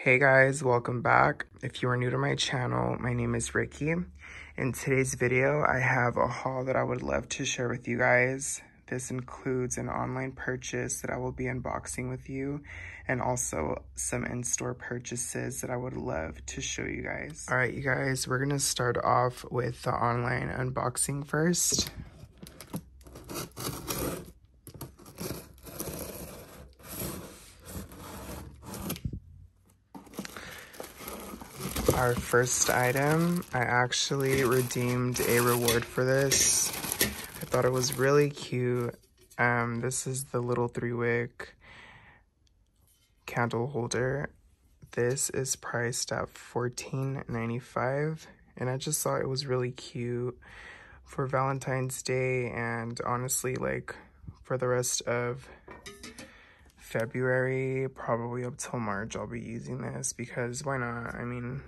Hey guys, welcome back. If you are new to my channel, my name is Ricky. In today's video, I have a haul that I would love to share with you guys. This includes an online purchase that I will be unboxing with you and also some in-store purchases that I would love to show you guys. All right, you guys, we're gonna start off with the online unboxing first. Our first item, I actually redeemed a reward for this. I thought it was really cute. Um, this is the little three wick candle holder. This is priced at $14.95 and I just thought it was really cute for Valentine's Day and honestly like for the rest of February, probably up till March, I'll be using this because why not? I mean,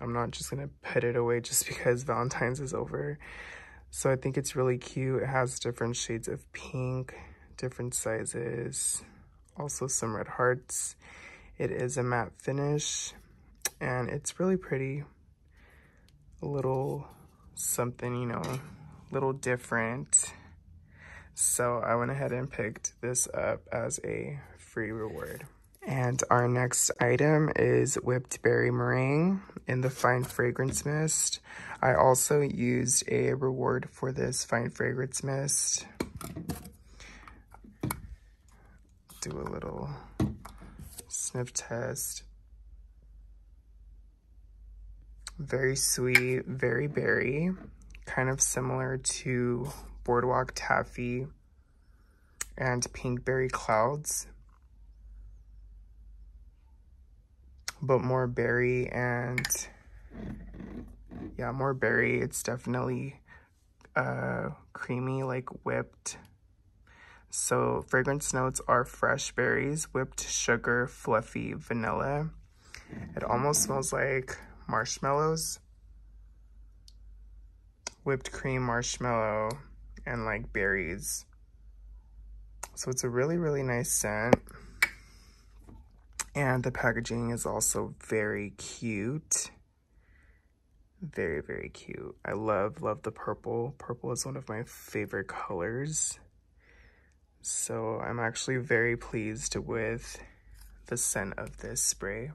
I'm not just gonna put it away just because Valentine's is over. So I think it's really cute. It has different shades of pink, different sizes, also some red hearts. It is a matte finish and it's really pretty. A little something, you know, a little different. So I went ahead and picked this up as a free reward. And our next item is whipped berry meringue in the fine fragrance mist. I also used a reward for this fine fragrance mist. Do a little sniff test. Very sweet, very berry, kind of similar to Boardwalk Taffy and Pinkberry Clouds. But more berry and yeah, more berry. It's definitely uh, creamy, like whipped. So fragrance notes are fresh berries, whipped sugar, fluffy vanilla. It almost smells like marshmallows. Whipped cream marshmallow and like berries. So it's a really, really nice scent. And the packaging is also very cute. Very, very cute. I love, love the purple. Purple is one of my favorite colors. So I'm actually very pleased with the scent of this spray.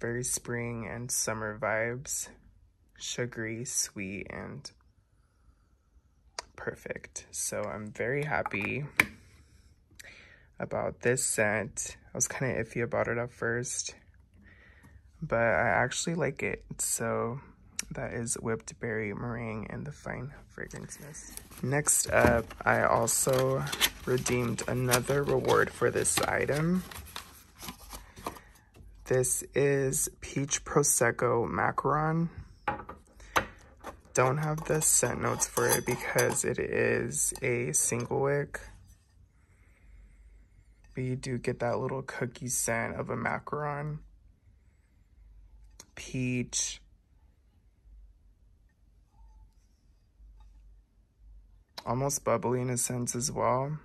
Very spring and summer vibes. Sugary, sweet, and perfect. So I'm very happy about this scent. I was kind of iffy about it at first, but I actually like it. So that is whipped berry meringue and the fine fragrance mist. Next up, I also redeemed another reward for this item. This is Peach Prosecco Macaron. Don't have the scent notes for it because it is a single wick but you do get that little cookie scent of a macaron. Peach. Almost bubbly in a sense as well.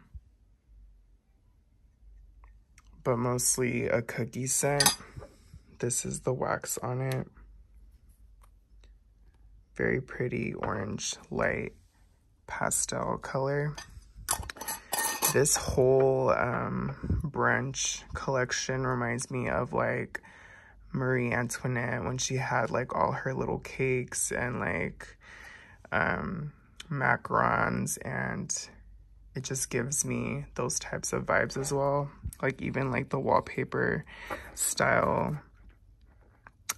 But mostly a cookie scent. This is the wax on it. Very pretty orange light pastel color this whole um, brunch collection reminds me of like Marie Antoinette when she had like all her little cakes and like um, macarons and it just gives me those types of vibes as well. Like even like the wallpaper style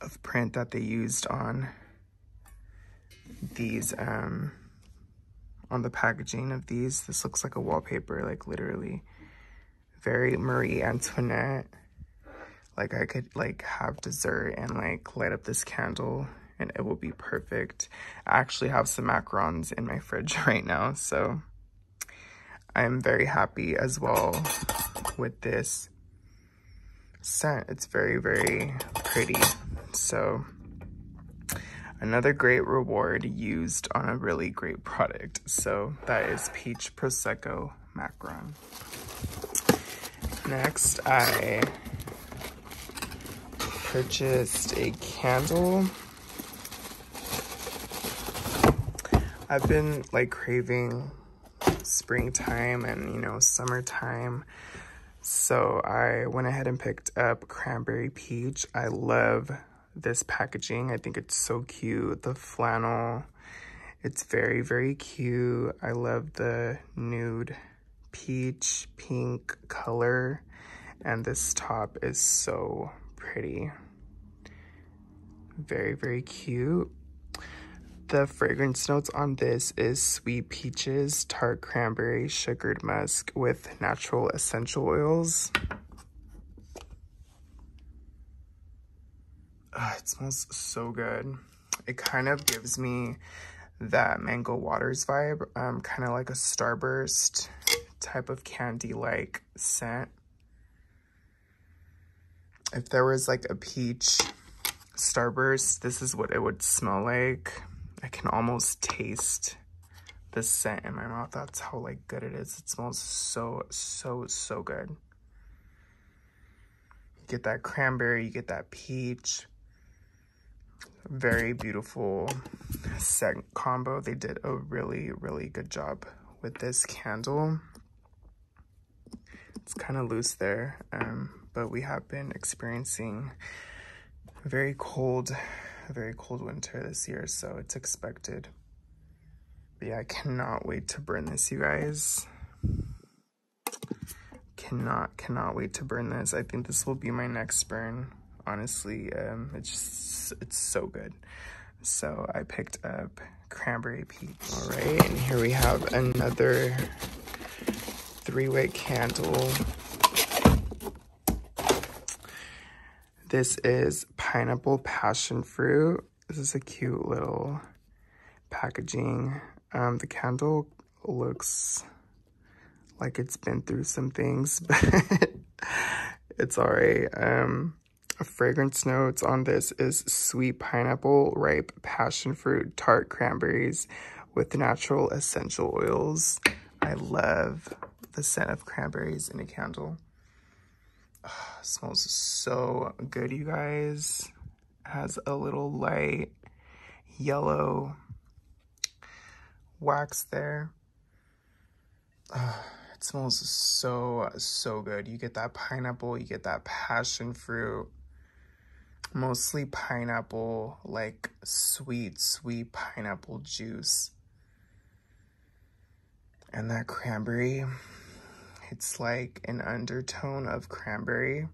of print that they used on these um, on the packaging of these. This looks like a wallpaper, like literally. Very Marie Antoinette. Like I could like have dessert and like light up this candle and it will be perfect. I actually have some macarons in my fridge right now, so I'm very happy as well with this scent. It's very, very pretty. So Another great reward used on a really great product. So that is Peach Prosecco Macaron. Next, I purchased a candle. I've been like craving springtime and you know summertime so I went ahead and picked up cranberry peach I love this packaging. I think it's so cute the flannel. It's very very cute. I love the nude peach pink color and this top is so pretty. Very very cute. The fragrance notes on this is sweet peaches, tart cranberry, sugared musk with natural essential oils. Uh, it smells so good. It kind of gives me that Mango Waters vibe, um, kind of like a Starburst type of candy-like scent. If there was like a peach Starburst, this is what it would smell like. I can almost taste the scent in my mouth. That's how like good it is. It smells so, so, so good. You get that cranberry, you get that peach. Very beautiful scent combo. They did a really, really good job with this candle. It's kind of loose there, um, but we have been experiencing very cold very cold winter this year, so it's expected. But yeah, I cannot wait to burn this, you guys. Cannot, cannot wait to burn this. I think this will be my next burn. Honestly, um, it's just, it's so good. So I picked up cranberry peach. All right, and here we have another three-wick candle This is pineapple passion fruit. This is a cute little packaging. Um, the candle looks like it's been through some things, but it's all right. Um, fragrance notes on this is sweet pineapple, ripe passion fruit, tart cranberries with natural essential oils. I love the scent of cranberries in a candle. smells so good, you guys. Has a little light yellow wax there. Uh, it smells so, so good. You get that pineapple, you get that passion fruit. Mostly pineapple, like sweet, sweet pineapple juice. And that cranberry. It's like an undertone of cranberry.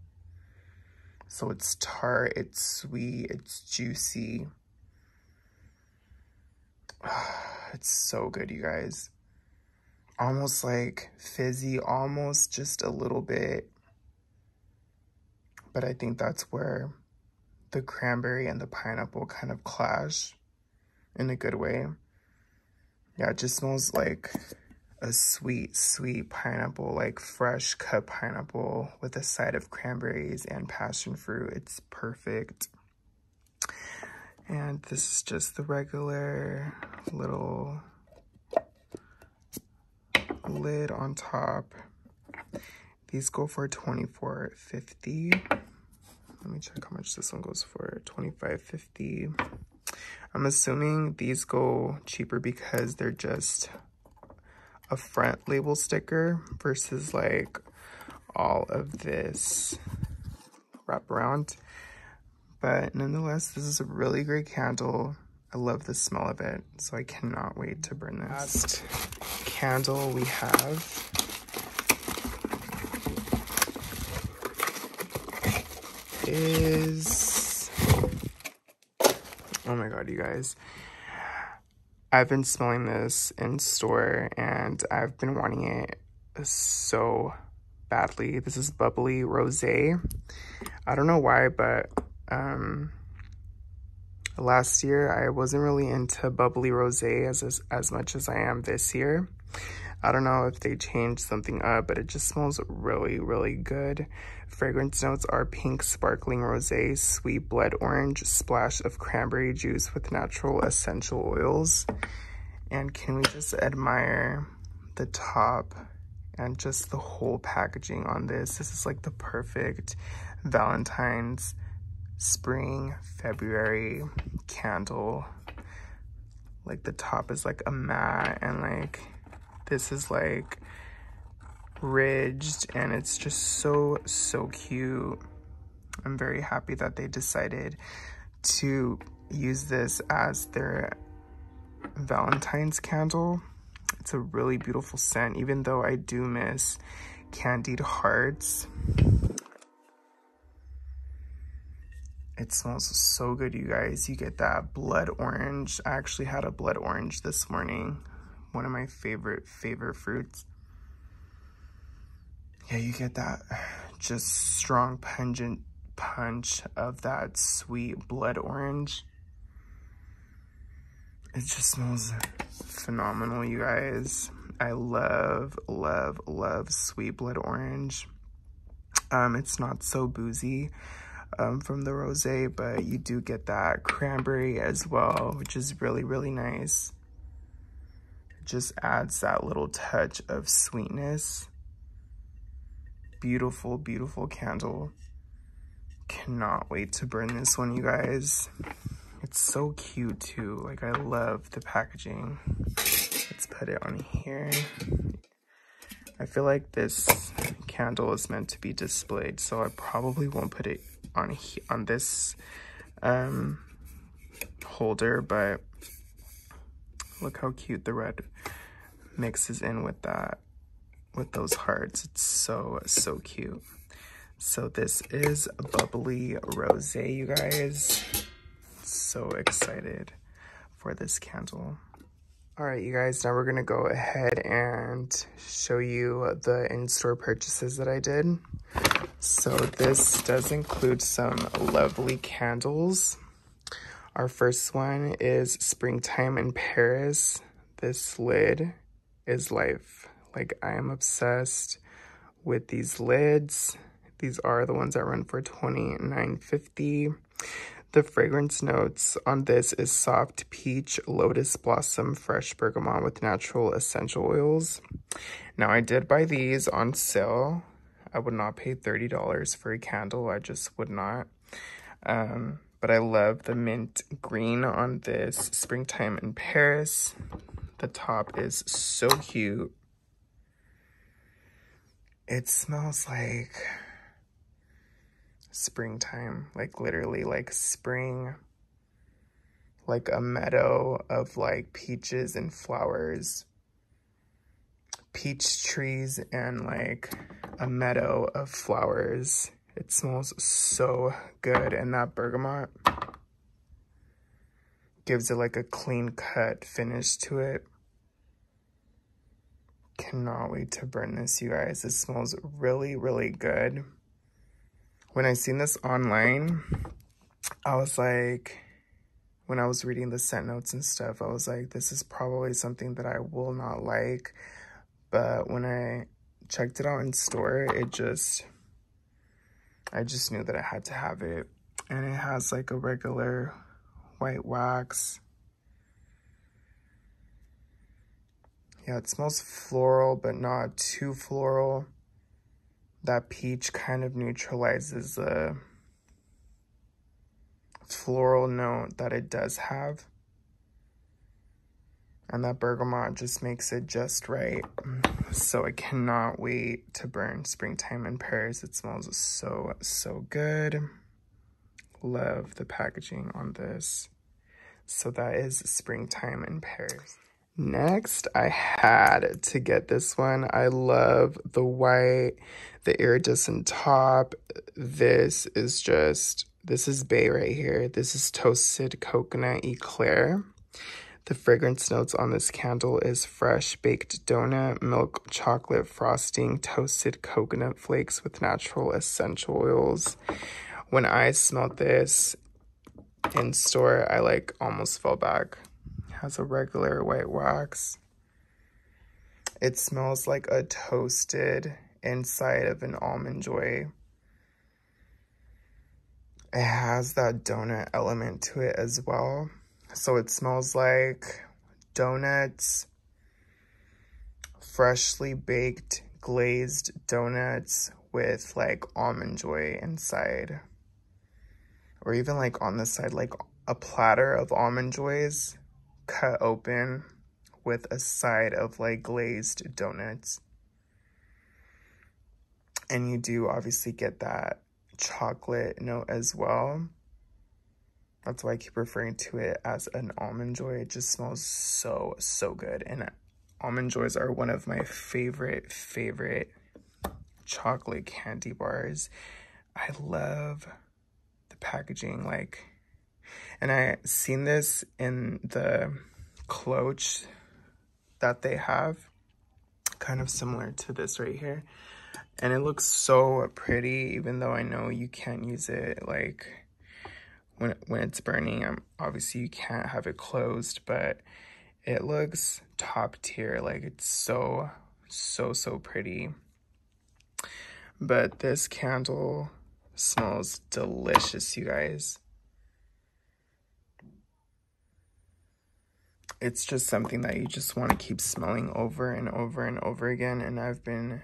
So it's tart, it's sweet, it's juicy. It's so good, you guys. Almost like fizzy, almost just a little bit. But I think that's where the cranberry and the pineapple kind of clash in a good way. Yeah, it just smells like a sweet, sweet pineapple, like fresh cut pineapple with a side of cranberries and passion fruit. It's perfect. And this is just the regular little lid on top. These go for $24.50. Let me check how much this one goes for. $25.50. I'm assuming these go cheaper because they're just a front label sticker versus like all of this wraparound. But nonetheless, this is a really great candle. I love the smell of it, so I cannot wait to burn this. Last candle we have is, oh my god, you guys. I've been smelling this in store and I've been wanting it so badly. This is Bubbly Rosé. I don't know why, but um, last year I wasn't really into Bubbly Rosé as, as, as much as I am this year. I don't know if they changed something up, but it just smells really, really good. Fragrance notes are pink sparkling rosé, sweet blood orange, splash of cranberry juice with natural essential oils. And can we just admire the top and just the whole packaging on this? This is like the perfect Valentine's spring, February candle. Like the top is like a matte and like this is like ridged and it's just so, so cute. I'm very happy that they decided to use this as their Valentine's candle. It's a really beautiful scent, even though I do miss candied hearts. It smells so good, you guys. You get that blood orange. I actually had a blood orange this morning. One of my favorite, favorite fruits. Yeah, you get that just strong, pungent punch of that sweet blood orange. It just smells phenomenal, you guys. I love, love, love sweet blood orange. Um, it's not so boozy um, from the rosé, but you do get that cranberry as well, which is really, really nice. Just adds that little touch of sweetness. Beautiful, beautiful candle. Cannot wait to burn this one, you guys. It's so cute too. Like I love the packaging. Let's put it on here. I feel like this candle is meant to be displayed, so I probably won't put it on on this um, holder, but look how cute the red mixes in with that, with those hearts. It's so, so cute. So this is Bubbly Rosé, you guys. So excited for this candle. All right, you guys, now we're gonna go ahead and show you the in-store purchases that I did. So this does include some lovely candles. Our first one is Springtime in Paris. This lid is life. Like I am obsessed with these lids. These are the ones that run for $29.50. The fragrance notes on this is soft peach, lotus blossom, fresh bergamot with natural essential oils. Now I did buy these on sale. I would not pay $30 for a candle. I just would not. Um, but I love the mint green on this springtime in Paris. The top is so cute. It smells like springtime, like literally like spring, like a meadow of like peaches and flowers, peach trees and like a meadow of flowers. It smells so good and that bergamot gives it like a clean cut finish to it. Cannot wait to burn this, you guys. It smells really, really good when I seen this online, I was like, when I was reading the scent notes and stuff, I was like, this is probably something that I will not like. But when I checked it out in store, it just, I just knew that I had to have it. And it has like a regular white wax. Yeah, it smells floral, but not too floral that peach kind of neutralizes the floral note that it does have. And that bergamot just makes it just right. So I cannot wait to burn Springtime in Paris. It smells so, so good. Love the packaging on this. So that is Springtime in Paris. Next, I had to get this one. I love the white, the iridescent top. This is just, this is Bay right here. This is Toasted Coconut Eclair. The fragrance notes on this candle is fresh baked donut, milk chocolate frosting, toasted coconut flakes with natural essential oils. When I smelled this in store, I like almost fell back It has a regular white wax. It smells like a toasted inside of an Almond Joy. It has that donut element to it as well. So it smells like donuts, freshly baked glazed donuts with like Almond Joy inside. or even like on the side, like a platter of almond joys cut open with a side of like glazed donuts. And you do obviously get that chocolate note as well. That's why I keep referring to it as an almond joy. It just smells so, so good. And almond joys are one of my favorite, favorite chocolate candy bars. I love the packaging. Like, and I seen this in the cloche that they have, kind of similar to this right here. And it looks so pretty, even though I know you can't use it like when, when it's burning. Um, obviously, you can't have it closed, but it looks top tier. Like, it's so, so, so pretty. But this candle smells delicious, you guys. It's just something that you just want to keep smelling over and over and over again. And I've been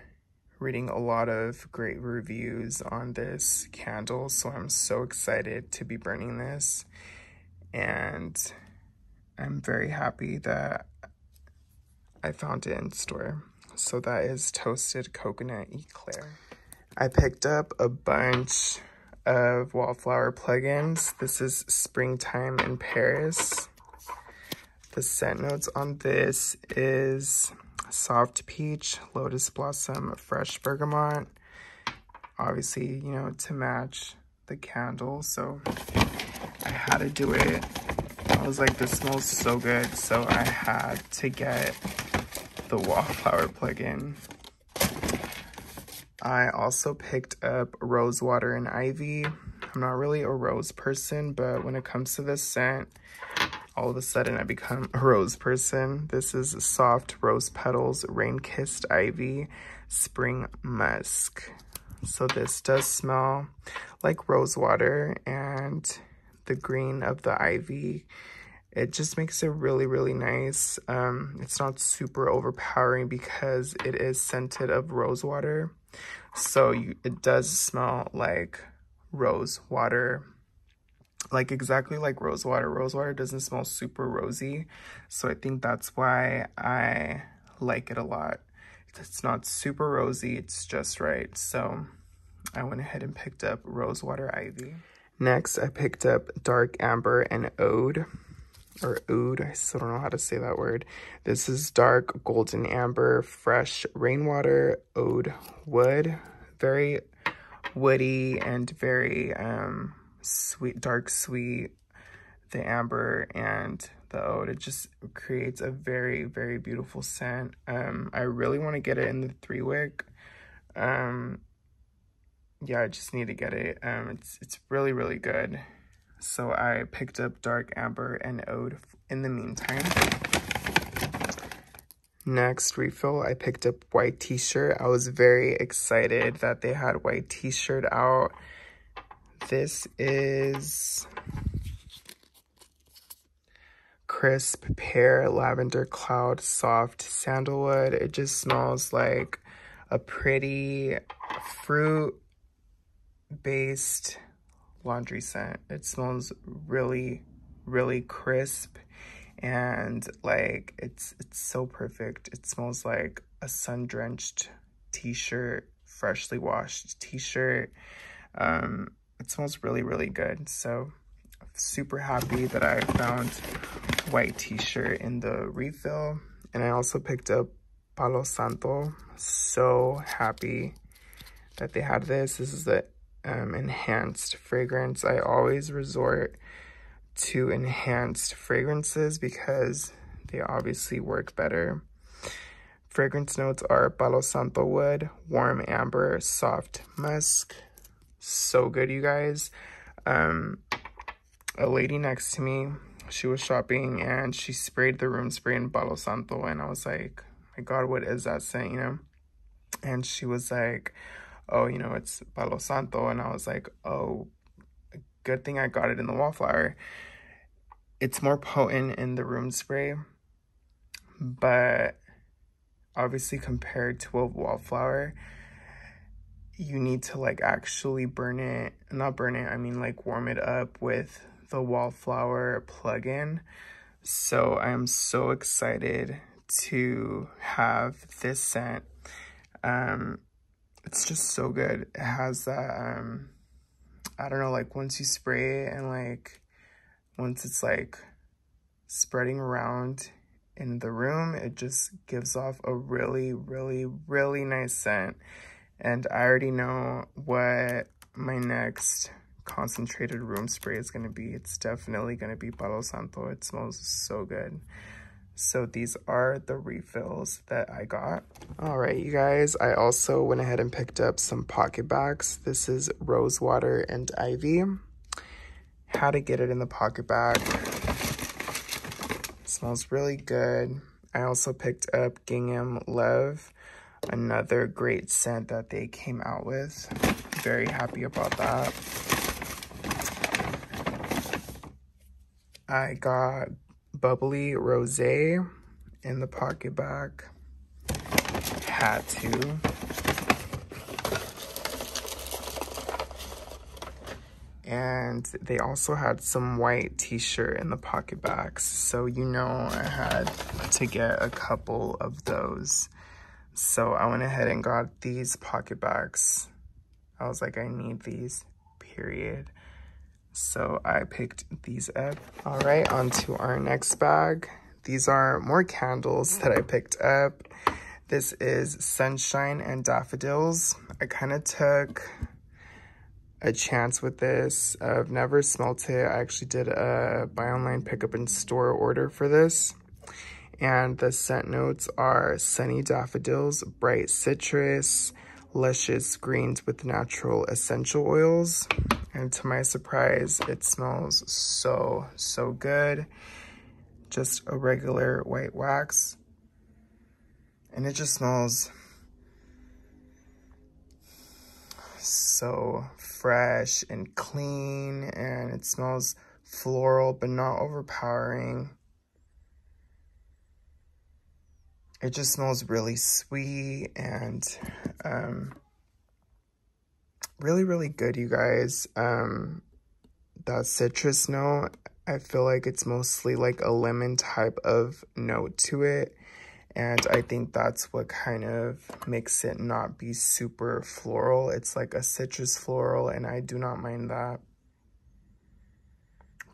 reading a lot of great reviews on this candle, so I'm so excited to be burning this. And I'm very happy that I found it in store. So that is Toasted Coconut Eclair. I picked up a bunch of Wallflower plugins. This is Springtime in Paris. The scent notes on this is soft peach, lotus blossom, fresh bergamot. Obviously, you know, to match the candle. So I had to do it. I was like, this smells so good. So I had to get the wallflower plug-in. I also picked up rose water and ivy. I'm not really a rose person, but when it comes to this scent, all of a sudden I become a rose person. This is Soft Rose Petals Rain Kissed Ivy Spring Musk. So this does smell like rose water and the green of the ivy. It just makes it really, really nice. Um, it's not super overpowering because it is scented of rose water. So you, it does smell like rose water like exactly like rosewater. Rosewater doesn't smell super rosy, so I think that's why I like it a lot. It's not super rosy, it's just right. So I went ahead and picked up Rosewater Ivy. Next, I picked up Dark Amber and Ode, or Ode, I still don't know how to say that word. This is Dark Golden Amber Fresh Rainwater Ode Wood. Very woody and very um, sweet, dark sweet, the amber and the oud. It just creates a very, very beautiful scent. Um, I really want to get it in the three wick. Um, yeah, I just need to get it. Um, it's, it's really, really good. So I picked up dark amber and oud in the meantime. Next refill, I picked up white t-shirt. I was very excited that they had white t-shirt out. This is crisp pear lavender cloud soft sandalwood. It just smells like a pretty fruit based laundry scent. It smells really, really crisp and like it's it's so perfect. It smells like a sun drenched t-shirt, freshly washed t-shirt. Um, it smells really, really good. So super happy that I found white t-shirt in the refill. And I also picked up Palo Santo. So happy that they had this. This is the um, enhanced fragrance. I always resort to enhanced fragrances because they obviously work better. Fragrance notes are Palo Santo wood, warm amber, soft musk, so good, you guys. Um, a lady next to me, she was shopping and she sprayed the room spray in Palo Santo. And I was like, my God, what is that scent, you know? And she was like, oh, you know, it's Palo Santo. And I was like, oh, a good thing I got it in the wallflower. It's more potent in the room spray, but obviously compared to a wallflower, you need to like actually burn it, not burn it, I mean like warm it up with the Wallflower plugin. So I'm so excited to have this scent. Um, it's just so good. It has that, um, I don't know, like once you spray it and like once it's like spreading around in the room, it just gives off a really, really, really nice scent. And I already know what my next concentrated room spray is going to be. It's definitely going to be Palo Santo. It smells so good. So these are the refills that I got. All right, you guys, I also went ahead and picked up some PocketBacs. This is Rosewater and Ivy. How to get it in the PocketBac. smells really good. I also picked up Gingham Love, another great scent that they came out with. Very happy about that. I got bubbly rosé in the PocketBac. Had to. And they also had some white t-shirt in the PocketBacs. So you know I had to get a couple of those. So I went ahead and got these PocketBacs. I was like, I need these, period. So I picked these up. All right, on to our next bag. These are more candles that I picked up. This is Sunshine and Daffodils. I kind of took a chance with this. I've never smelt it. I actually did a buy online pickup in store order for this. And the scent notes are Sunny Daffodils, Bright Citrus, luscious greens with natural essential oils. And to my surprise, it smells so, so good. Just a regular white wax. And it just smells so fresh and clean. And it smells floral, but not overpowering. It just smells really sweet and um, really, really good, you guys. Um, that citrus note, I feel like it's mostly like a lemon type of note to it. And I think that's what kind of makes it not be super floral. It's like a citrus floral, and I do not mind that.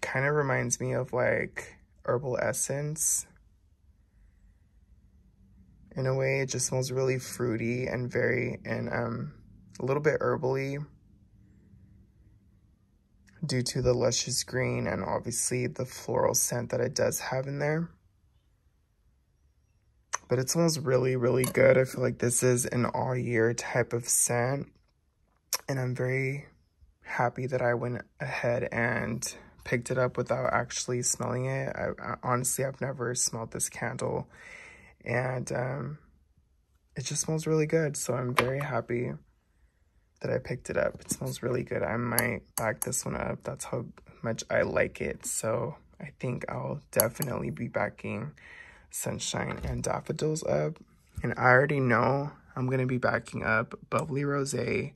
Kind of reminds me of like herbal essence. In a way, it just smells really fruity and very, and um, a little bit herbally due to the luscious green and obviously the floral scent that it does have in there. But it smells really, really good. I feel like this is an all year type of scent. And I'm very happy that I went ahead and picked it up without actually smelling it. I, I honestly, I've never smelled this candle. And um, it just smells really good. So I'm very happy that I picked it up. It smells really good. I might back this one up. That's how much I like it. So I think I'll definitely be backing Sunshine and Daffodils up. And I already know I'm going to be backing up Bubbly Rosé,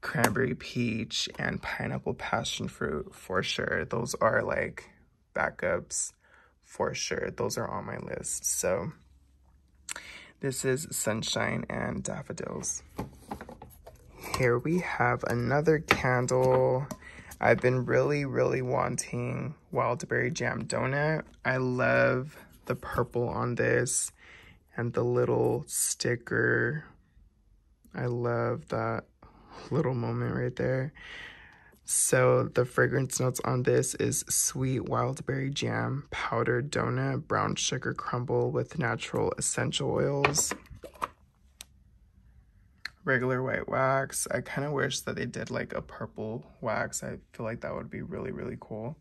Cranberry Peach, and Pineapple Passion Fruit for sure. Those are like backups for sure. Those are on my list. So this is Sunshine and Daffodils here we have another candle. I've been really, really wanting Wildberry Jam Donut. I love the purple on this and the little sticker. I love that little moment right there. So the fragrance notes on this is sweet wild berry jam, powdered donut, brown sugar crumble with natural essential oils regular white wax. I kind of wish that they did like a purple wax. I feel like that would be really, really cool.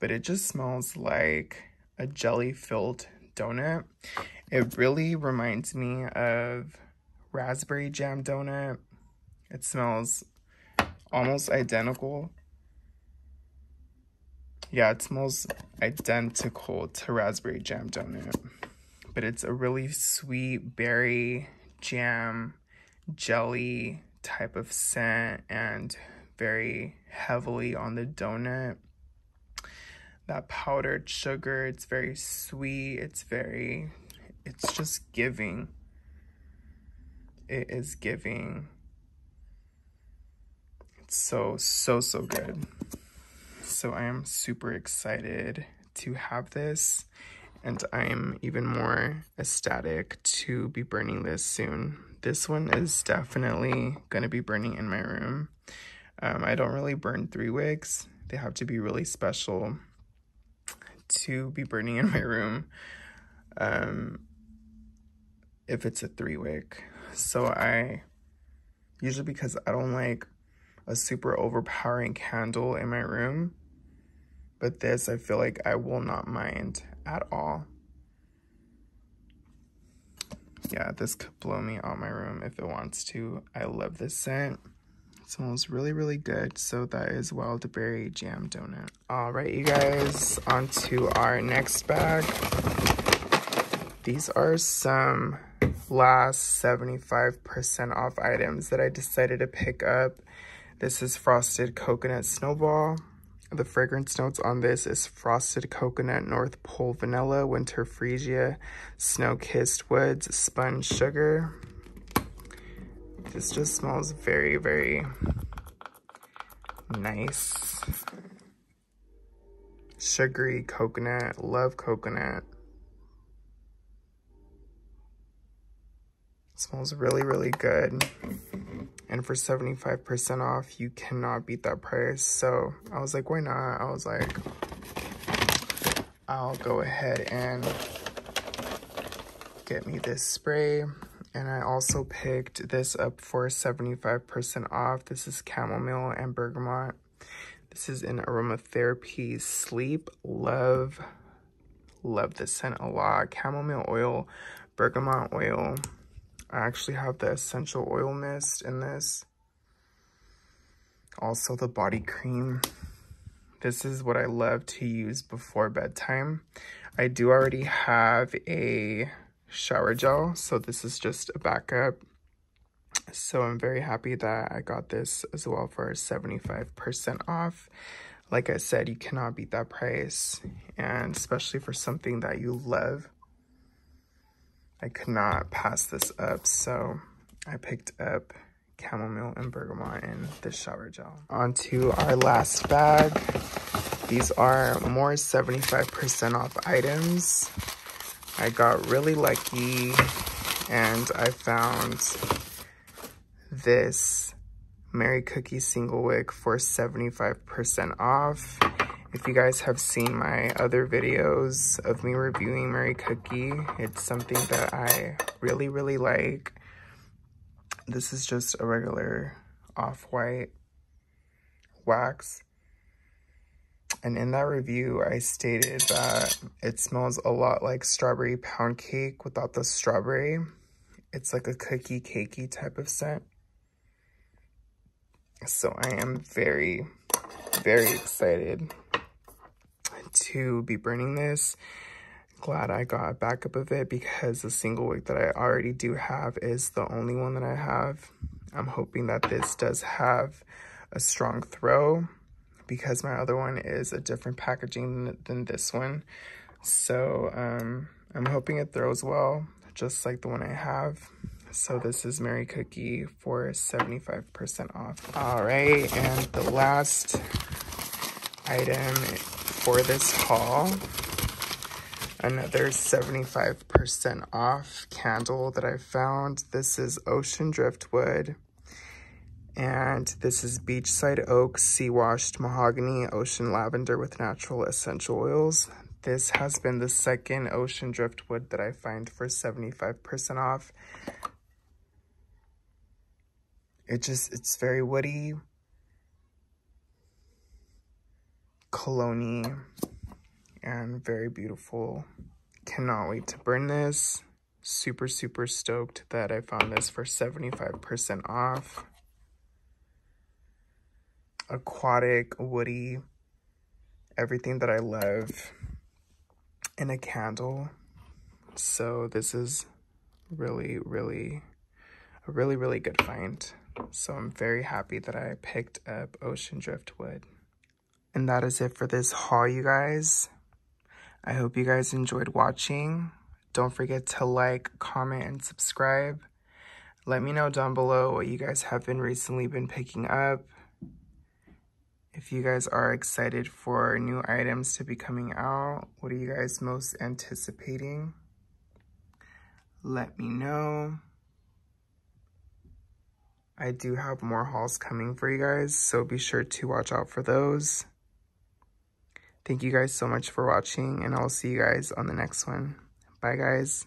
But it just smells like a jelly-filled donut. It really reminds me of raspberry jam donut. It smells almost identical. Yeah, it smells identical to raspberry jam donut. But it's a really sweet berry jam jelly type of scent and very heavily on the donut. That powdered sugar, it's very sweet, it's very, it's just giving. It is giving. So, so, so good. So I am super excited to have this and I'm even more ecstatic to be burning this soon. This one is definitely going to be burning in my room. Um, I don't really burn three wicks. They have to be really special to be burning in my room um, if it's a three wick. So I, usually because I don't like a super overpowering candle in my room, but this I feel like I will not mind at all. Yeah, this could blow me out my room if it wants to. I love this scent. It smells really, really good. So that is Wild Berry Jam Donut. All right, you guys, on to our next bag. These are some last 75% off items that I decided to pick up. This is Frosted Coconut Snowball. The fragrance notes on this is frosted coconut, North Pole vanilla, winter freesia, snow kissed woods, sponge sugar. This just smells very, very nice. Sugary coconut, love coconut. Smells really, really good. And for 75% off you cannot beat that price. So i was like why not? I was like i'll go ahead and get me this spray. And i also picked this up for 75% off. This is chamomile and bergamot. This is in aromatherapy sleep. Love love this scent a lot. Chamomile oil bergamot oil I actually have the essential oil mist in this. Also the body cream. This is what I love to use before bedtime. I do already have a shower gel, so this is just a backup. So I'm very happy that I got this as well for 75% off. Like I said, you cannot beat that price, and especially for something that you love. I could not pass this up, so I picked up chamomile and bergamot in the shower gel. On to our last bag. These are more 75% off items. I got really lucky and I found this Merry Cookie single wick for 75% off. If you guys have seen my other videos of me reviewing Merry Cookie, it's something that I really, really like. This is just a regular off-white wax. And in that review, I stated that it smells a lot like strawberry pound cake without the strawberry. It's like a cookie cakey type of scent. So I am very, very excited to be burning this. Glad I got a backup of it because the single wick that I already do have is the only one that I have. I'm hoping that this does have a strong throw because my other one is a different packaging than this one. So um, I'm hoping it throws well, just like the one I have. So this is Merry Cookie for 75% off. All right, and the last item for this haul. Another 75% off candle that I found. This is Ocean Driftwood. And this is Beachside Oak Sea Washed Mahogany Ocean Lavender with Natural Essential Oils. This has been the second Ocean Driftwood that I find for 75% off. It just, it's very woody. Cologne and very beautiful. Cannot wait to burn this. Super, super stoked that I found this for 75% off. Aquatic, woody, everything that I love in a candle. So this is really, really a really, really good find. So I'm very happy that I picked up Ocean Driftwood. And that is it for this haul, you guys. I hope you guys enjoyed watching. Don't forget to like, comment, and subscribe. Let me know down below what you guys have been recently been picking up. If you guys are excited for new items to be coming out, what are you guys most anticipating? Let me know. I do have more hauls coming for you guys, so be sure to watch out for those. Thank you guys so much for watching, and I'll see you guys on the next one. Bye, guys.